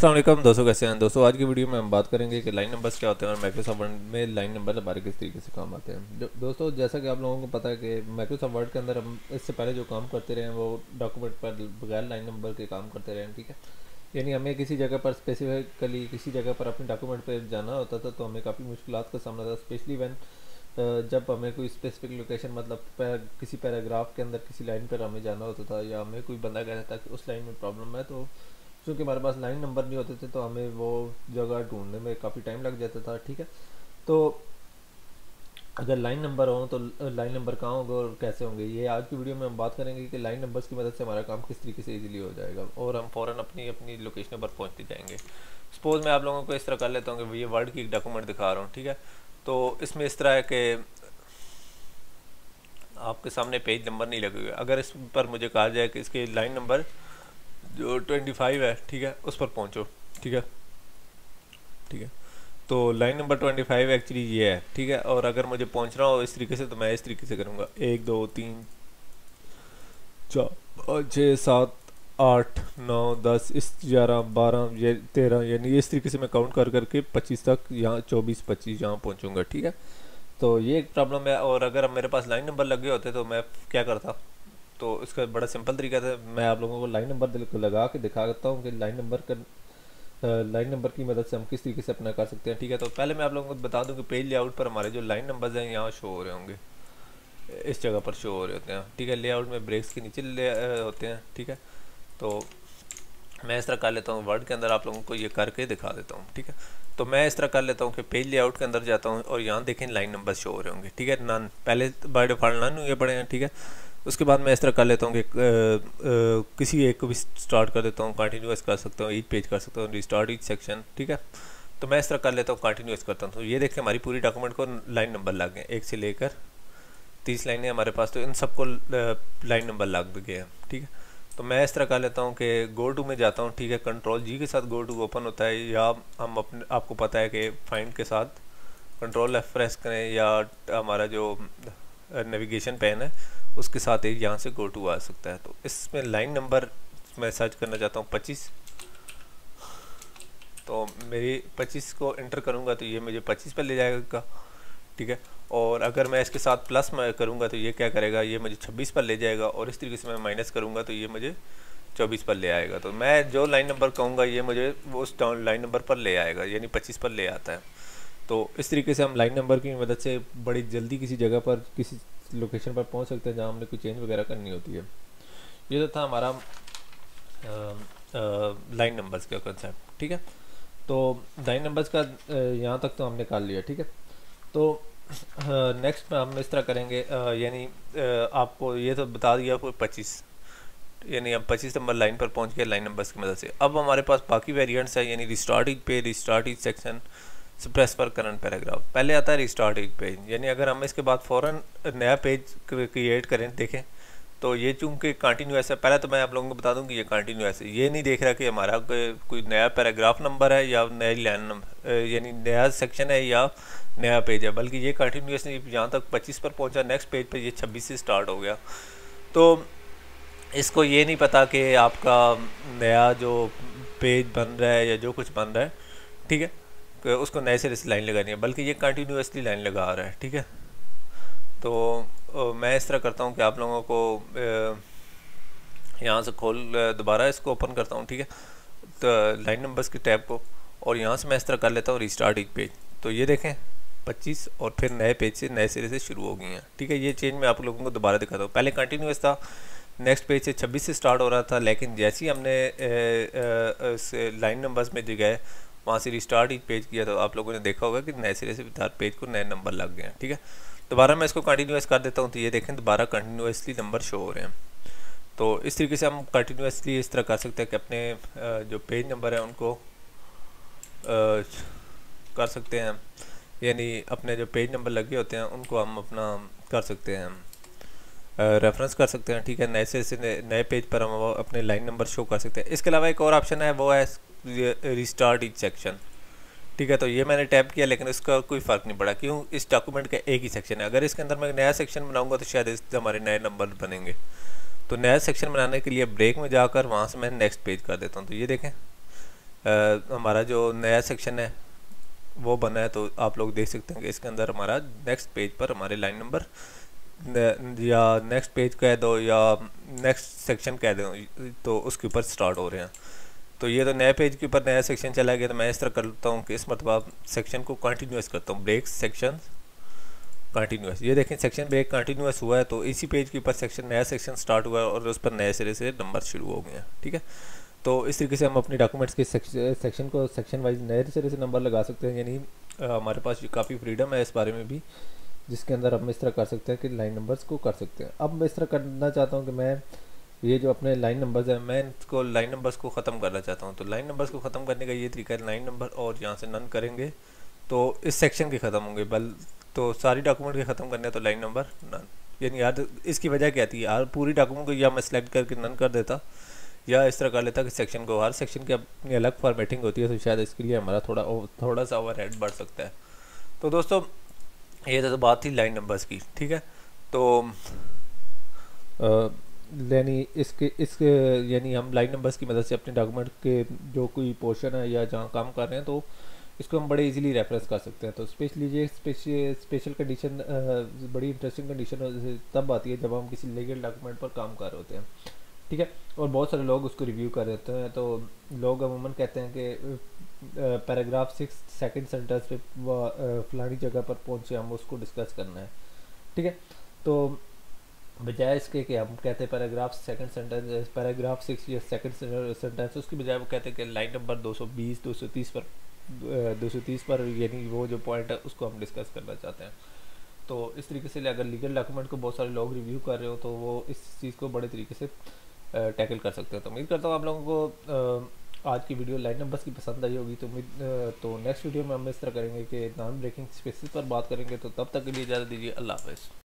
अल्लाम दोस्तों कैसे हैं? दोस्तों आज की वीडियो में हम बात करेंगे कि लाइन नंबर्स क्या होते हैं और माइक्रोसॉफ्ट वर्ड में लाइन नंबर हमारे किस तरीके से काम आते हैं। दोस्तों जैसा कि आप लोगों को पता है कि माइक्रोसॉफ्ट वर्ड के अंदर हम इससे पहले जो काम करते रहे हैं वो डॉक्यूमेंट पर बगैर लाइन नंबर के काम करते रहे हैं ठीक है? यानी हमें किसी जगह पर स्पेसिफिकली किसी जगह पर अपने डॉक्यूमेंट पर जाना होता था तो हमें काफ़ी मुश्किल का सामना था स्पेशली वैन जब हमें कोई स्पेसिफिक लोकेशन मतलब पैर, किसी पैराग्राफ के अंदर किसी लाइन पर हमें जाना होता था या हमें कोई बंदा कहता था कि उस लाइन में प्रॉब्लम है तो क्योंकि हमारे पास लाइन नंबर नहीं होते थे तो हमें वो जगह ढूँढने में काफ़ी टाइम लग जाता था, ठीक है? तो अगर लाइन नंबर हो तो लाइन नंबर कहाँ होंगे और कैसे होंगे? ये आज की वीडियो में हम बात करेंगे कि लाइन नंबर्स की मदद से हमारा काम किस तरीके से इजीली हो जाएगा और हम फ़ौरन अपनी अपनी लोकेशन पर पहुँचते जाएँगे। सपोज़ मैं आप लोगों को इस तरह कर लेता हूँ कि ये वर्ड की एक डॉक्यूमेंट दिखा रहा हूँ, ठीक है? तो इसमें इस तरह है कि आपके सामने पेज नंबर नहीं लगे हुए अगर इस पर मुझे कहा जाए कि इसके लाइन नंबर जो ट्वेंटी फाइव है, ठीक है? उस पर पहुँचो, ठीक है? ठीक है? तो line number twenty five actually ये है, ठीक है? और अगर मुझे पहुँचना हो इस तरीके से तो मैं इस तरीके से करूँगा। एक, दो, तीन, चार छः सात, आठ, नौ, दस, इस ग्यारह, बारह, ये तेरह, यानी इस तरीके से मैं काउंट कर करके पच्चीस तक यहाँ, चौबीस, पच्चीस यहाँ पहुँचूँगा, ठीक है? तो ये एक प्रॉब्लम है, और अगर मेरे पास लाइन नंबर लगे होते तो मैं क्या करता? तो इसका बड़ा सिंपल तरीका था। मैं आप लोगों को लाइन नंबर लगा के दिखा देता हूँ कि लाइन नंबर का लाइन नंबर की मदद से हम किस तरीके से अपना कर सकते हैं, ठीक है? तो पहले मैं आप लोगों को बता दूँ कि पेज लेआउट पर हमारे जो लाइन नंबर्स हैं, यहाँ शो हो रहे होंगे। इस जगह पर शो हो रहे होते हैं, ठीक है? लेआउट में ब्रेक्स के नीचे ले होते हैं, ठीक है? तो मैं इस तरह कर लेता हूँ वर्ड के अंदर आप लोगों को ये करके दिखा देता हूँ, ठीक है? तो मैं इस तरह कर लेता हूँ कि पेज लेआउट के अंदर जाता हूँ और यहाँ देखें लाइन नंबर शो हो रहे होंगे, ठीक है? नन पहले बाय डिफ़ॉल्ट नन हुए पड़े हैं, ठीक है? उसके बाद मैं इस तरह कर लेता हूँ कि किसी एक को भी स्टार्ट कर देता हूँ कंटिन्यूस कर सकता हूँ ईच पेज कर सकता हूँ रिस्टार्ट ईच सेक्शन ठीक है? तो मैं इस तरह कर लेता हूँ कंटिन्यूस करता हूँ। तो ये देखें हमारी पूरी डॉक्यूमेंट को लाइन नंबर लग गए एक से लेकर तीस लाइनें हमारे पास तो इन सबको लाइन नंबर लग गए हैं, ठीक है? तो मैं इस तरह कर लेता हूँ कि गो टू में जाता हूँ, ठीक है? कंट्रोल जी के साथ गो टू ओपन होता है, या हम अपने, आपको पता है कि फाइंड के साथ कंट्रोल एफ़ प्रेस करें, या हमारा जो नेविगेशन पेन है उसके साथ एक यहाँ से गो टू आ सकता है। तो इसमें लाइन नंबर मैं सर्च करना चाहता हूँ, पच्चीस। तो मेरी पच्चीस को इंटर करूँगा तो ये मुझे पच्चीस पर ले जाएगा, ठीक है? और अगर मैं इसके साथ प्लस करूँगा तो ये क्या करेगा? ये मुझे छब्बीस पर ले जाएगा और इस तरीके से मैं माइनस करूँगा तो ये मुझे चौबीस पर ले आएगा। तो मैं जो लाइन नंबर कहूँगा, ये मुझे उस लाइन नंबर पर ले आएगा, यानी पच्चीस पर ले आता है। तो इस तरीके से हम लाइन नंबर की मदद से बड़ी जल्दी किसी जगह पर किसी लोकेशन पर पहुँच सकते हैं जहाँ हमने कोई चेंज वगैरह करनी होती है। ये तो था हमारा लाइन नंबर्स का कंसेप्ट ठीक है? तो लाइन नंबर्स का यहाँ तक तो हमने कर लिया, ठीक है? तो नेक्स्ट में हम इस तरह करेंगे यानी आपको ये तो बता दिया कोई पच्चीस, यानी अब पच्चीस नंबर लाइन पर पहुँच गए लाइन नंबर्स की मदद से। अब हमारे पास बाकी वेरिएंट्स है, यानी रिस्टार्टिंग पे रिस्टार्टिंग सेक्शन सप्रेस पर करंट पैराग्राफ पहले आता है रिस्टार्ट एक पेज यानी अगर हम इसके बाद फ़ौरन नया पेज क्रिएट करें, देखें तो ये चूँकि कंटिन्यूस है पहले तो मैं आप लोगों को बता दूँ कि ये कंटिन्यूस है ये नहीं देख रहा कि हमारा कोई नया पैराग्राफ नंबर है या नई लाइन नंबर यानी नया सेक्शन है या नया पेज है, बल्कि ये कंटिन्यूस यहाँ तक पच्चीस पर पहुँचा नेक्स्ट पेज पर ये छब्बीस से स्टार्ट हो गया। तो इसको ये नहीं पता कि आपका नया जो पेज बन रहा है या जो कुछ बन रहा है, ठीक है? उसको नए सिरे से लाइन लगानी है, बल्कि ये कंटिन्यूसली लाइन लगा रहा है, ठीक है? तो मैं इस तरह करता हूँ कि आप लोगों को यहाँ से खोल दोबारा इसको ओपन करता हूँ, ठीक है? तो लाइन नंबर्स के टैब को, और यहाँ से मैं इस तरह कर लेता हूँ रिस्टार्ट एक पेज तो ये देखें 25 और फिर नए पेज से, नए सिरे से शुरू हो गई हैं, ठीक है? ये चेंज मैं आप लोगों को दोबारा दिखाता हूँ। पहले कंटिन्यूस था नेक्स्ट पेज से 26 से स्टार्ट हो रहा था, लेकिन जैसे ही हमने लाइन नंबर्स में जगह वहाँ से रिस्टार्ट ही पेज किया तो आप लोगों ने देखा होगा कि नए सिरे से हर पेज को नए नंबर लग गए हैं, ठीक है? दोबारा मैं इसको कंटिन्यूस कर देता हूँ तो ये देखें, दोबारा कंटिन्यूसली नंबर शो हो रहे हैं। तो इस तरीके से हम कंटिन्यूसली इस तरह कर सकते हैं कि अपने जो पेज नंबर है उनको कर सकते हैं। यानी अपने जो पेज नंबर लगे होते हैं, उनको हम अपना कर सकते हैं। रेफरेंस कर सकते हैं ठीक है? नए से नए पेज पर हम अपने लाइन नंबर शो कर सकते हैं। इसके अलावा एक और ऑप्शन है वो है रिस्टार्ट इच सेक्शन ठीक है? तो ये मैंने टैप किया लेकिन इसका कोई फ़र्क नहीं पड़ा क्यों? इस डॉक्यूमेंट का एक ही सेक्शन है। अगर इसके अंदर मैं नया सेक्शन बनाऊँगा तो शायद इस हमारे नए नंबर बनेंगे। तो नया सेक्शन बनाने के लिए ब्रेक में जाकर वहाँ से मैं नेक्स्ट पेज कर देता हूँ। तो ये देखें आ, हमारा जो नया सेक्शन है वो बना है तो आप लोग देख सकते हैं कि इसके अंदर हमारा नेक्स्ट पेज पर हमारे लाइन नंबर या नेक्स्ट पेज कह दो, या नेक्स्ट सेक्शन कह दो तो उसके ऊपर स्टार्ट हो रहे हैं। तो ये तो नए पेज के ऊपर नया सेक्शन चला गया तो मैं इस तरह करता हूँ कि इस मतलब सेक्शन को कंटिन्यूस करता हूँ। ब्रेक सेक्शन कंटिन्यूस ये देखें सेक्शन ब्रेक कंटिन्यूस हुआ है तो इसी पेज के ऊपर सेक्शन नया सेक्शन स्टार्ट हुआ है, और उस पर नए सिरे से नंबर शुरू हो गए हैं, ठीक है? तो इस तरीके से हम अपने डॉक्यूमेंट्स के सेक्शन को सेक्शन वाइज नए सिरे से नंबर लगा सकते हैं, यानी हमारे पास काफ़ी फ्रीडम है इस बारे में भी। जिसके अंदर हम इस तरह कर सकते हैं कि लाइन नंबर्स को कर सकते हैं। अब मैं इस तरह करना चाहता हूँ कि मैं ये जो अपने लाइन नंबर्स हैं, मैं इसको लाइन नंबर्स को ख़त्म करना चाहता हूँ। तो लाइन नंबर्स को ख़त्म करने का ये तरीका है लाइन नंबर और यहाँ से नन करेंगे तो इस सेक्शन के ख़त्म होंगे। बल तो सारी डॉक्यूमेंट के ख़त्म करने तो लाइन नंबर नन यानी यार इसकी वजह क्या थी? यार पूरी डॉक्यूमेंट को या मैं सेलेक्ट करके नन कर देता, या इस तरह कर लेता कि सेक्शन को हर सेक्शन की अपनी अलग फॉर्मेटिंग होती है तो शायद इसके लिए हमारा थोड़ा थोड़ा सा ओवर बढ़ सकता है। तो दोस्तों ये तो बात थी लाइन नंबर्स की, ठीक है? तो यानी इसके इसके, यानी हम लाइन नंबर्स की मदद से अपने डॉक्यूमेंट के जो कोई पोर्शन है या जहाँ काम कर रहे हैं तो इसको हम बड़े इजीली रेफरेंस कर सकते हैं। तो स्पेशली ये स्पेशल कंडीशन बड़ी इंटरेस्टिंग कंडीशन तब आती है जब हम किसी लीगल डॉक्यूमेंट पर काम कर रहे होते हैं। ठीक है? और बहुत सारे लोग उसको रिव्यू कर देते हैं तो लोग अमूमन कहते हैं कि पैराग्राफ सिक्स सेकंड सेंटेंस पे फलानी जगह पर पहुँचे, हम उसको डिस्कस करना है। ठीक है? तो बजाय इसके कि हम कहते हैं paragraph second sentence paragraph six या सेकंड सेंटेंस उसकी बजाय वो कहते हैं कि लाइन नंबर 220 230 पर 230 पर, यानी वो जो पॉइंट है, उसको हम डिस्कस करना चाहते हैं। तो इस तरीके से अगर लीगल डॉक्यूमेंट को बहुत सारे लोग रिव्यू कर रहे हो तो वो इस चीज़ को बड़े तरीके से टैकल कर सकते हो। तो उम्मीद करता हूँ आप लोगों को आज की वीडियो लाइन नंबर्स की पसंद आई होगी। तो उम्मीद तो नेक्स्ट वीडियो में हम इस तरह करेंगे कि नॉन ब्रेकिंग स्पेसिस पर बात करेंगे। तो तब तक के लिए इजाज़त दीजिए। अल्लाह हाफ़